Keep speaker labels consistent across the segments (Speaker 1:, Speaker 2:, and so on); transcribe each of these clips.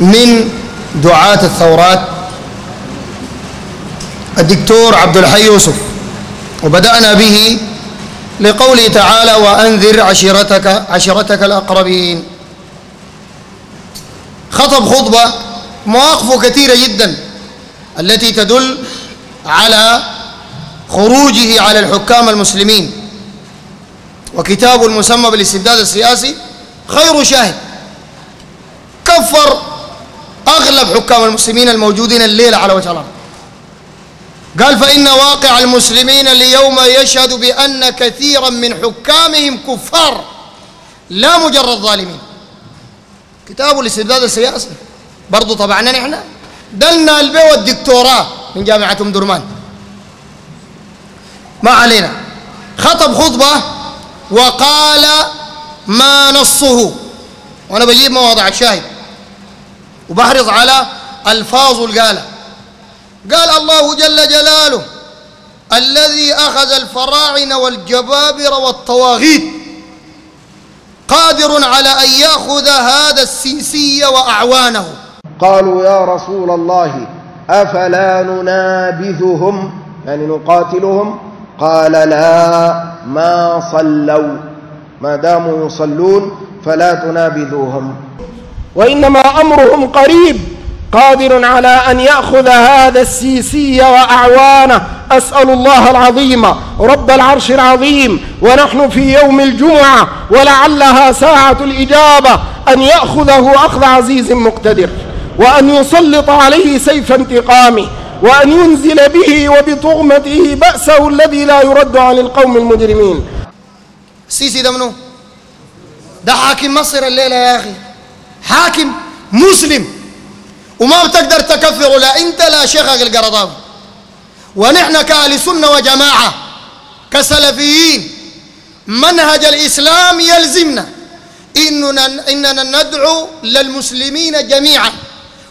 Speaker 1: من دعاة الثورات الدكتور عبد الحي يوسف. وبدأنا به لقوله تعالى وأنذر عشيرتك عشيرتك الأقربين. خطب خطبة مواقفه كثيرة جدا التي تدل على خروجه على الحكام المسلمين. وكتابه المسمى بالاستبداد السياسي خير شاهد كفر أغلب حكام المسلمين الموجودين الليلة على وجه الأرض. قال فإن واقع المسلمين اليوم يشهد بأن كثيرا من حكامهم كفار لا مجرد ظالمين. كتابه الاستبداد السياسي. برضو طبعنا نحن دلنا البي والدكتوراه من جامعة أم درمان. ما علينا. خطب خطبة وقال ما نصه. وأنا بجيب مواضع الشاهد. وبحرص على ألفاظ القالة قال الله جل جلاله الذي أخذ الفراعنة والجبابرة والطواغيت قادر على أن يأخذ هذا السيسي وأعوانه.
Speaker 2: قالوا يا رسول الله أفلا ننابذهم؟ يعني نقاتلهم؟ قال لا ما صلوا. ما داموا يصلون فلا تنابذوهم.
Speaker 3: وإنما أمرهم قريب قادر على أن يأخذ هذا السيسي وأعوانه. أسأل الله العظيم رب العرش العظيم ونحن في يوم الجمعة ولعلها ساعة الإجابة أن يأخذه أخذ عزيز مقتدر وأن يسلط عليه سيف انتقامه وأن ينزل به وبطغمته بأسه الذي لا يرد عن القوم المجرمين.
Speaker 1: السيسي ده منو ده حاكم مصر الليلة يا أخي. حاكم مسلم. وما بتقدر تكفره لا انت لا شيخك القرضاوي. ونحن كأهل سنة وجماعة كسلفيين منهج الإسلام يلزمنا إننا, إننا ندعو للمسلمين جميعا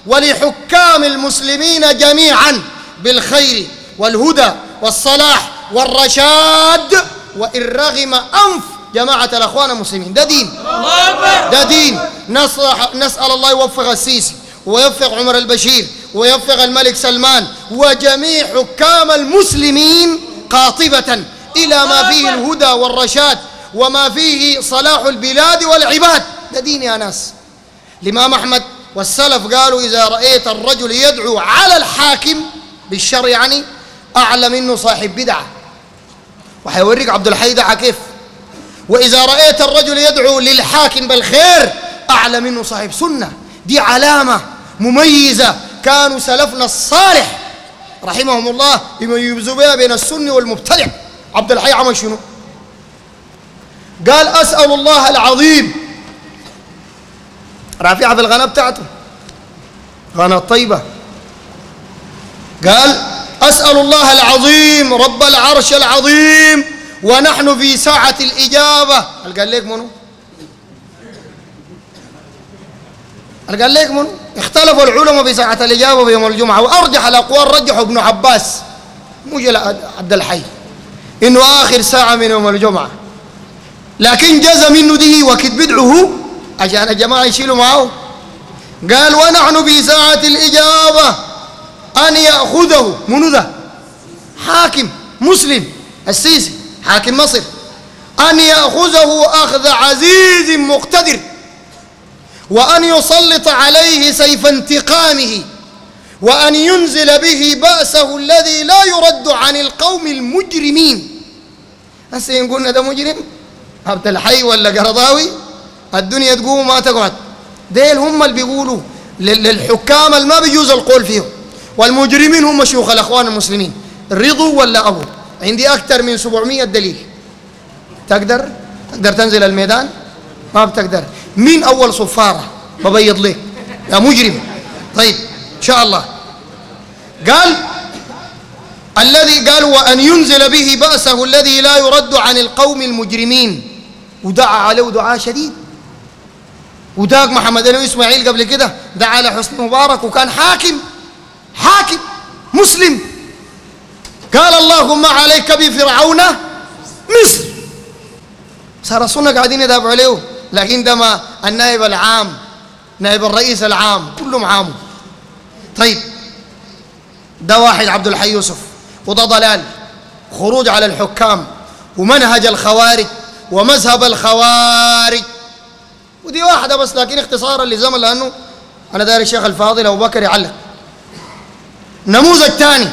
Speaker 1: ولحكام المسلمين جميعا بالخير والهدى والصلاح والرشاد. وإن رغم أنف جماعة الأخوان المسلمين ده دين. ده دين. نسأل الله يوفق السيسي ويوفق عمر البشير ويوفق الملك سلمان وجميع حكام المسلمين قاطبة إلى ما فيه الهدى والرشاد وما فيه صلاح البلاد والعباد. ده دين يا ناس. الإمام أحمد والسلف قالوا إذا رأيت الرجل يدعو على الحاكم بالشر يعني أعلى منه صاحب بدعة. وحيوريك عبد الحي دعا كيف؟ وإذا رأيت الرجل يدعو للحاكم بالخير أعلى منه صاحب سنة. دي علامة مميزة. كانوا سلفنا الصالح رحمهم الله يميزوا بها بين السني والمبتدع. عبد الحي عمل شنو؟ قال أسأل الله العظيم. رافعة في الغنى بتاعته. غنى طيبة قال أسأل الله العظيم رب العرش العظيم ونحن في ساعة الإجابة. قال لك منو؟ قال لك منو اختلفوا العلماء في ساعة الإجابة في يوم الجمعة وأرجح الأقوال رجحوا ابن عباس. مو عبد الحي. إنه آخر ساعة من يوم الجمعة. لكن جاز منه دي وكد بدعه عشان الجماعة يشيلوا معه. قال ونحن في ساعة الإجابة أن يأخذه. منو ذا؟ حاكم مسلم السيسي حاكم مصر. أن يأخذه أخذ عزيز مقتدر. وأن يسلط عليه سيف انتقامه وأن ينزل به بأسه الذي لا يرد عن القوم المجرمين. هسه يقولنا ده مجرم عبد الحي ولا قرضاوي؟ الدنيا تقوم ما تقعد. ديل هم اللي بيقولوا للحكام اللي ما بيجوز القول فيهم. والمجرمين هم شيوخ الأخوان المسلمين. رضوا ولا أبوا عندي أكثر من 700 دليل. تقدر؟ تقدر تنزل الميدان؟ ما بتقدر. مين أول صفارة؟ ببيض لك يا مجرم. طيب إن شاء الله. قال الذي قال وأن ينزل به بأسه الذي لا يرد عن القوم المجرمين. ودعا عليه دعاء شديد. وداق محمد علي إسماعيل قبل كده دعا على حسني مبارك وكان حاكم. حاكم مسلم. قال اللهم عليك بفرعون مصر. صار السنة قاعدين يدافعوا عليه لكن دما النائب العام. نائب الرئيس العام كل كلهم عاموا. طيب ده واحد عبد الحي يوسف وده ضلال. خروج على الحكام ومنهج الخوارج ومذهب الخوارج. ودي واحدة بس لكن اختصارا لزمن لأنه أنا داري الشيخ الفاضل أبو بكر يعلق. نموذج ثاني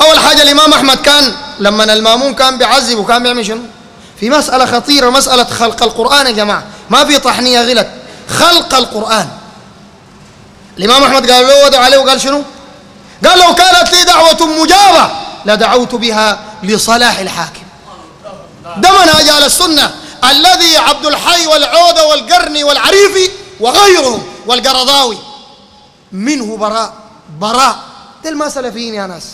Speaker 1: أول حاجة الإمام أحمد كان لما المأمون كان بيعذب وكان بيعمل شنو؟ في مسألة خطيرة مسألة خلق القرآن يا جماعة. ما في طحنية غلط خلق القرآن. الإمام أحمد قال له ودعا عليه وقال شنو؟ قال لو كانت لي دعوة مجابة لدعوت بها لصلاح الحاكم. ده منهج أهل السنة. الذي عبد الحي والعودة والقرني والعريفي وغيرهم والقرضاوي. منه براء. براء. دي ما سلفيين يا ناس.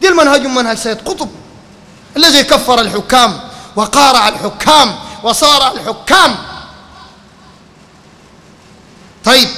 Speaker 1: دي المنهج منهج سيد قطب. الذي كفر الحكام وقارع الحكام وصارع الحكام. طيب